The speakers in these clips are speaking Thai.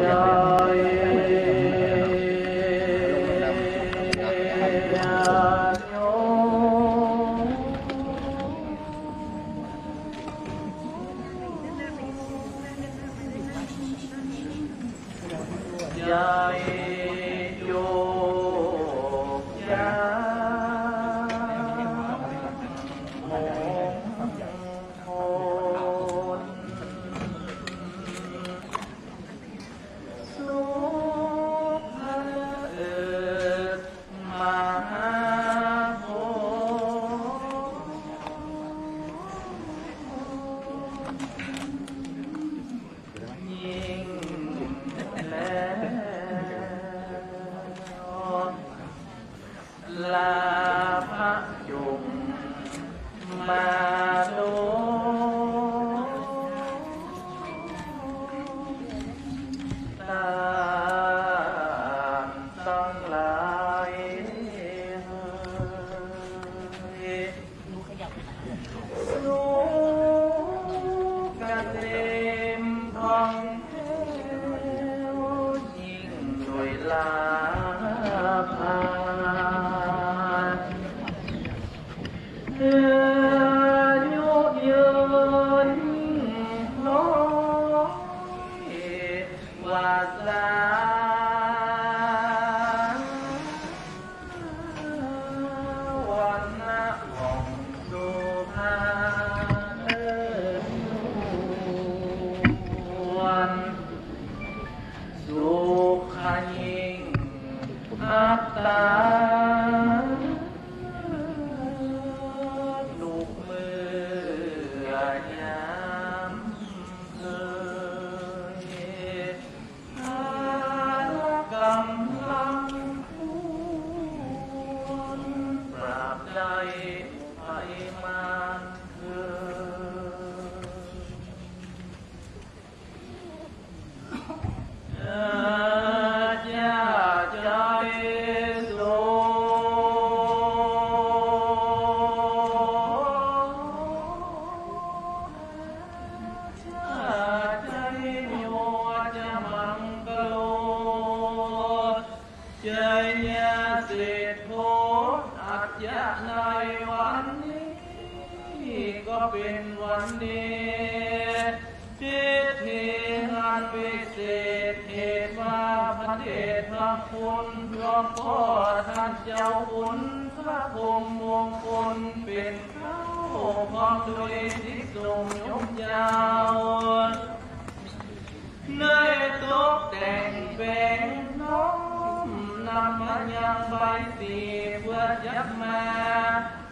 จอ วิเศษเหตุว่าพระเดชพระคุณหลวงพ่อท่านเจ้าคุณพระพรหมมงคลเป็นเข้าพร้อมด้วยทิศทรงยกยาวเนยตกแต่งเป็นน้องนำมายังใบสีเพื่อยับมา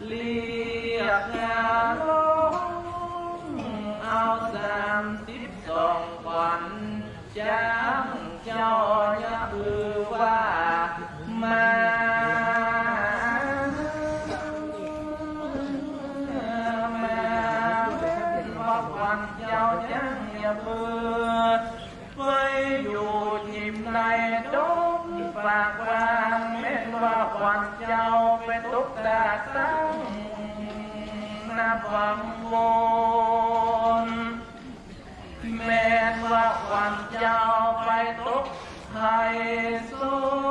เรียกงานลงเอาสามสิบสองวัน จ้างเจ้าอย่าบือว่ามามาเป็นว่าวันเจ้าจังอย่าเบื่อไว้อยู่ทิมในดงฝากวางเม็ดว่าควันเจ้าเป็นตุกตาตั้งนับวังวน ไปตก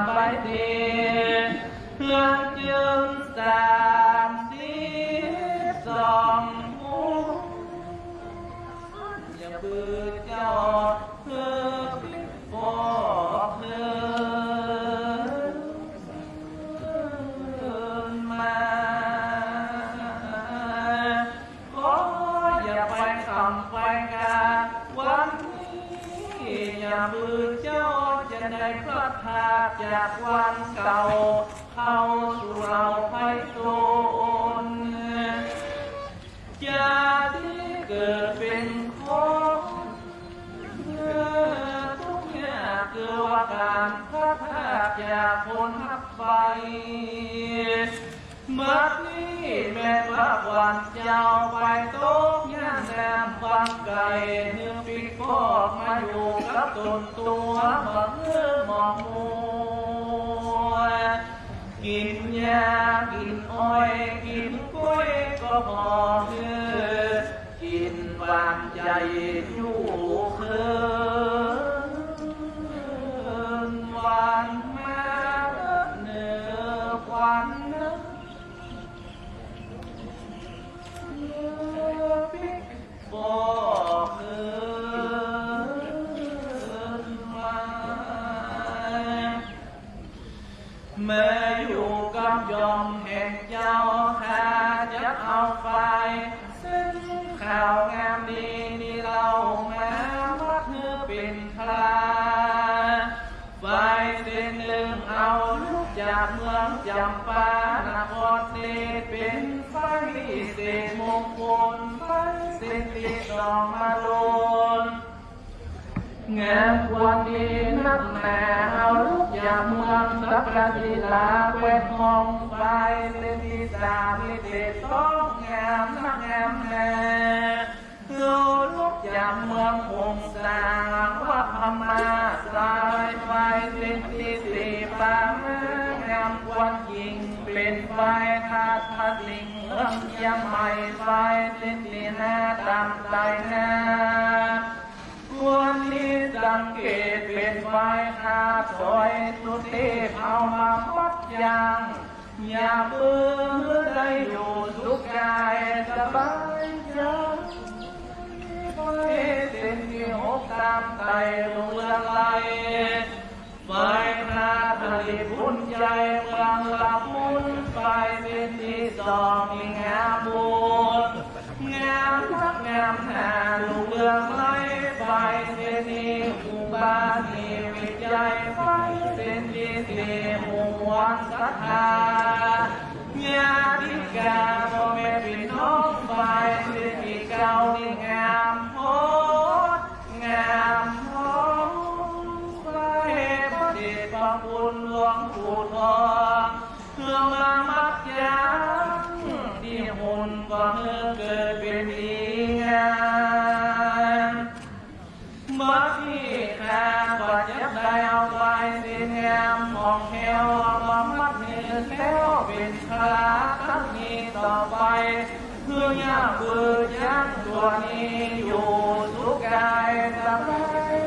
งกลับไปดีเพื่อจึงสามสิบสองผู้อย่าเบื่อเจ้าเพื่อพิฟอกเธอมาคจากวันเก่า เข้าสู่เราไพโตนจะที่เกิดเป็นคนเมื่อทุกอย่างเกิดว่าการพระภาคจากคนทับไป เมื่อนี้แม่พระวันเจ้าไปโต๊ะย่างแนมฟังไก่เนื้อปีกพอกมาอยู่ บอกเพื่อมาเนื้ออยู่กับยอมแห่งเจ้าข้าจะเอาไฟซึ่งข่าวงามดีนี่เราแม้วัดเนื้อเป็นพลาไฟเส้นหนึ่งเอาลูกจากเมืองจำปานครเนเป็น ไฟเศษมงคลไฟเส้นที่สองมาโดนแงามวันดีนักแม่เอาลูกจาเมืองสักกะศิลาเวทมองไฟเส้นที่สามนิเศษต้องแงมนักแงมแม่เราลุกจาเมืองคงสร้างว่าพม่าสายไฟเป็นที่สี่ปางงามวันยิง เป็นไฟคาดพัดลิงเมืองยังใหม่ไฟเป็นที่หน้าตามใจหน้าวันนี้สังเกตเป็นไฟคาดซอยสุดที่เอามามัดยางอย่าเบื่อได้อยู่สุขกายสบายใจไฟเส้นที่หกตามไตลงเรืองไร ตบุญใจเมืองหลับมุนไฟเส้นที่สองมีงามบุญงามทักงามหน้าลงเรืองไหลไฟเส้นนี้อุบาทีวิจัยไฟเส้นที่สี่หมู่วันศรัทธาญาติกาพ่อแม่พี่น้องฝ่ายสิริเก่านี่ เป็นคลาตั้งนี้ต่อไปเพื่อยากเบื่อยักตัวนี้อยู่สุขกายสบาย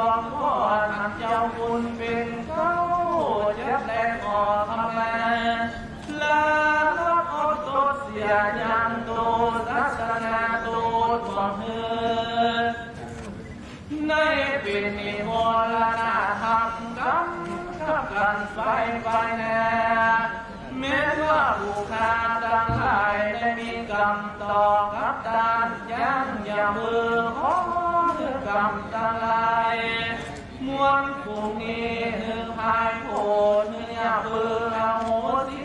ต้องอยู่อันอาณาจักรหนึ่งวันสัทธาเพื่อมีพระเดชพระคุณหลวงพ่อท่านเจ้าคุณเป็นเขาจะได้ขอขมาลาลักอดตดเสียยังโตศาสนาโตบ่เฮือในปีนี้มรณะธรรมกันกับกันไฟไฟแน่แม้ว่าผู้ค้าทั้งหลายได้มีกรรมต่อกับตานยังอย่ามือของ กรรมทั้งหลายมวลผู้นี้หึงพายโผนอย่าเบื่อโหสิ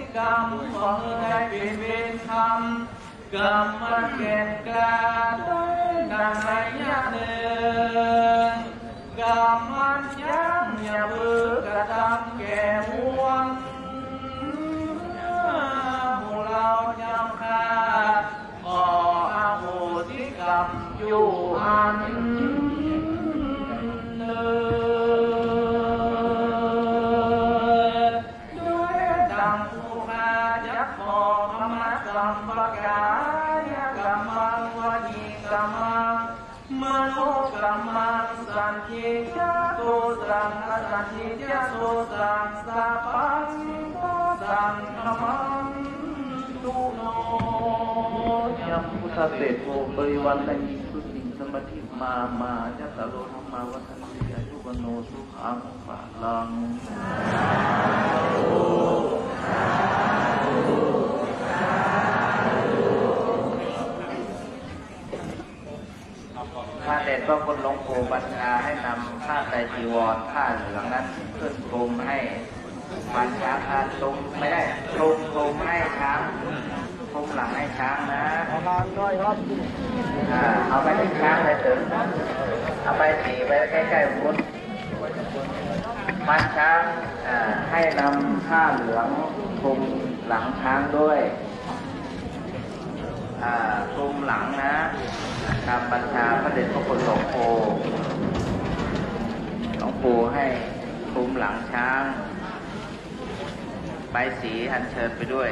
สังสัพพังโตสังธรรมังตุโนยัมพุทธเตโทปริวันตยิสุติสมาธิมามาจัตตาโลธรรมาวัฒนติอายุวโนสุขังปะลังสาธุสาธุ พระเดชพระคุณหลวงปู่บัญชาให้นำผ้าไตรจีวรผ้าเหลืองนั้นขึ้นคลุมให้บัญชาพาคลุมไม่ได้คลุมคลุมให้ช้างคลุมหลังให้ช้างนะประมาณด้วยครับเอาไปที่ช้างไปถึงเอาไปสีไปใกล้ๆพุทธมันช้างให้นำผ้าเหลืองคลุมหลังช้างด้วยคลุมหลังนะ ตามบัญชาพระเดชพระคุณหลวงปู่หลวงปู่ให้คลุมหลังช้างใบสีอัญเชิญไปด้วย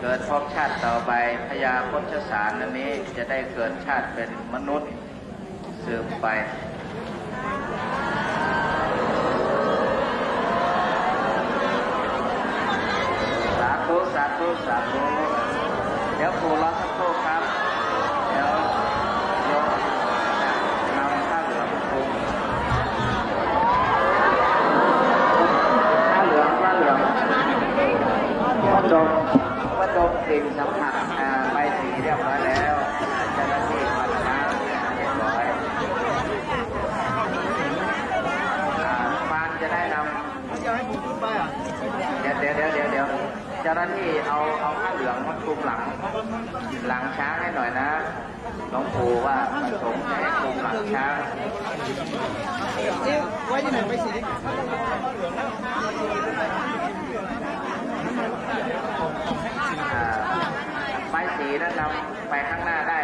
เกิดพบชาติต่อไปพญาพชสารอันนี้จะได้เกิดชาติเป็นมนุษย์สืบไป สา ธุสาธุเดี๋ยวผูรอสักครู่ครับ เดี๋ยวโยมจะนำผ้าเหลืองคลุมผ้าเหลืองผ้าเหลืองมาดดมวัดดมกลิ่นสัมผัสอ่าใบสีเรียบร้อยแล้วเจ้าหน้าที่มาช้าเรียบร้อยอ่าฟานจะได้นำ จะให้ผมขึ้นไปอะ เดี๋ยวเดี๋ยวเดี๋ยวเดี๋ยวเดี๋ยวเจ้า หน้าที่เอาเอาผ้าเหลืองมาคลุมหลัง หลังช้างให้หน่อยนะหลวงปู่ว่าสงค์ให้คลุมหลังช้างนี่ไว้ที่ไหนไว้สีอ่าใบสีนั้นนำไปข้างหน้าได้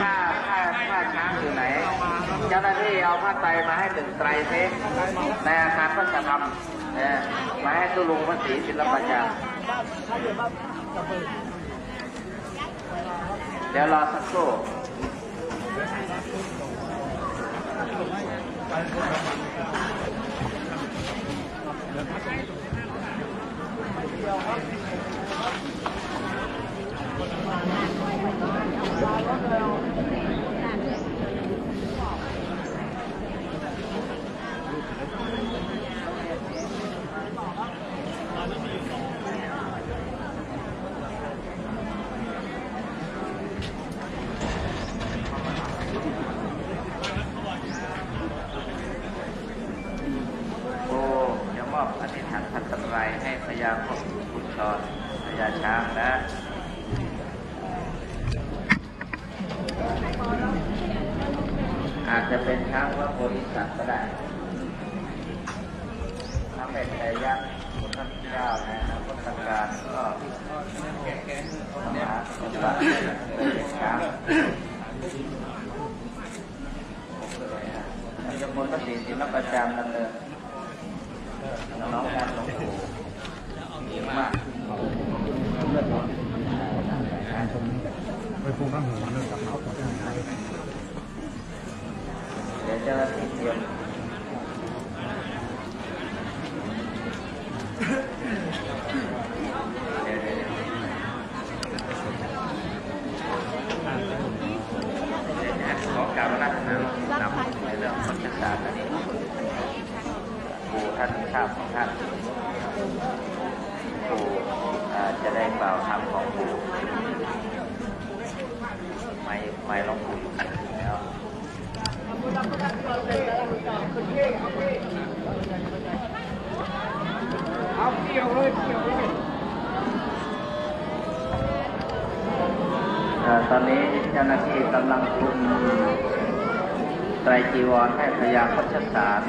ผ้าผ้าผ้าช้างอยู่ไหน เจ้าหน้าที่เอาผ้าไตรมาให้หนึ่งไตรเซในอาคารพระธรรมมาให้ตุลุงพระศรีศิลปัญญา เดี๋ยวรอสักครู่ โอ้จะมอบอธิษฐานพันตรายให้พญาพคุณชรพญาช้างนะ อาจจะ เป็นช้างพระโพธิสัตว์ก็ได้ถ้าเป็นแต่ยักษ์พุทธเจ้าในอนาคตการก็สมาสมบัติเป็นช้างยมนต์พระศรีศิลปจารย์ดำเนินน้องๆการหลวงปู่ดีมากไปพูดข้างหัวเลยกับเขาเดี๋ยวเจ้า หน้าที่เตรียมเดี๋ยวเดี๋ยวเดี๋ยวเดี๋ยวนะขอกล่าวรัตนานำในเรื่องของศึกษาอันนี้ปู่ท่านทราบของท่านปู่อ่าจะได้กล่าวธรรมของปู่ไม่ไม่หลวงปู่อยู่แล้ว เอาเกี่ยวเลยเกี่ยวเลย เอ่อ ตอนนี้เจ้าหน้าที่กำลังคุมไตรจีวรให้พญาโคชสาร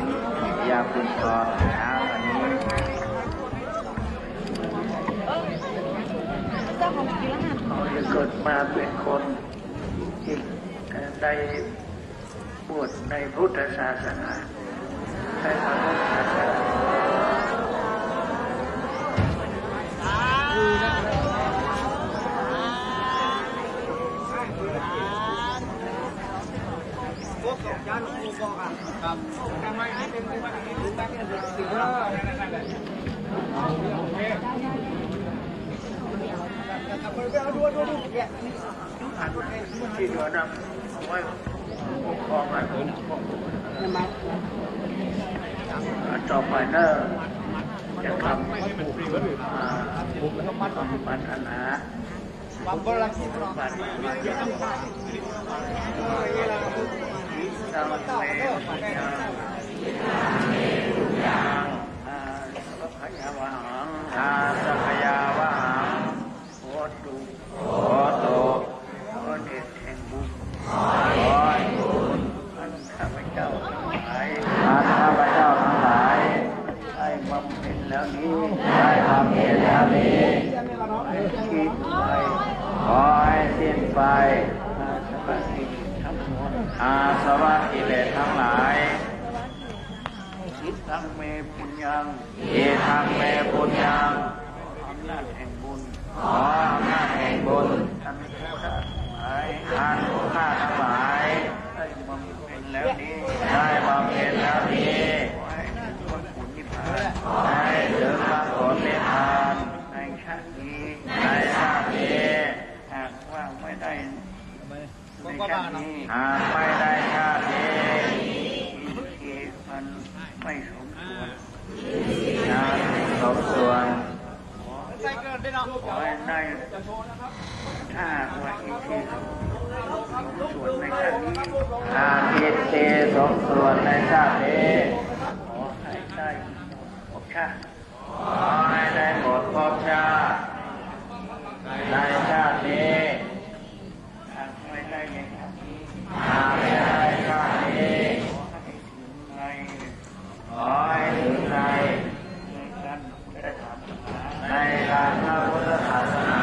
พญาคุณชรช้างอันนี้เขาจะเกิดมาเป็นคนที่ได้บวชในพุทธศาสนาในพระพุทธศาสนา พวกของยาหลวงปู่บอกอะครับทำไมให้เป็นสิ่งที่ที่เดือดไว้ปกครองอะต่อไปเนอะจะทำปัญหา Bambol lagi บัตรสา มเณรปัญญาอาสัพพยาวหังอาสัพพยาวหังโหตุโหตุโหเดชแห่งบุญขอให้บุญอันข้าพเจ้าทั้งหลายอันข้าพเจ้าทั้งหลายได้บำเพ็ญแล้วนี้ได้บำเพ็ญแล้วนี้คิดไป ขอให้สิ้นไปอาสวะกิเลสทั้งหมดอาสวะกิเลสทั้งหลายคิด ทังเมปุญญังอิทังเมปุญญังอำนาจแห่งบุญขออำนาจแห่งบุญอันผู้ฆ่าทั้งหลายอันผู้ฆ่าทั้งหลายได้บำเพ็ญแล้วนี้ได้บำเพ็ญแล้วนี้ขอให้ถึงมรรคผลนิพพานให้ถึงมรรคผลนิพพานในชาตินี้ในชาตินี้หากว่าไม่ได้ในชาตินี้หากไม่ได้ชาตินี้ที่มันไม่สมควรชาติสมควร ขอให้ได้ถ้าว่าอิทธิส่วนในชาตินี้อาอิทธิสมส่วนในชาตินี้ขอให้ได้หมดชาติขอให้ได้หมดภพชาติในชาตินี้ ربنا